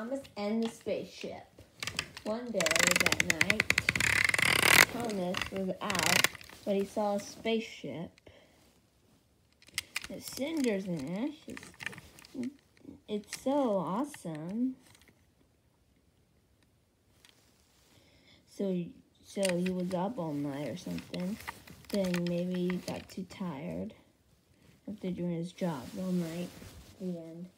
Thomas and the spaceship. One day that night, Thomas was out, but he saw a spaceship. It's cinders and ashes. It's so awesome. So, so he was up all night or something. Then maybe he got too tired after doing his job all night. The end.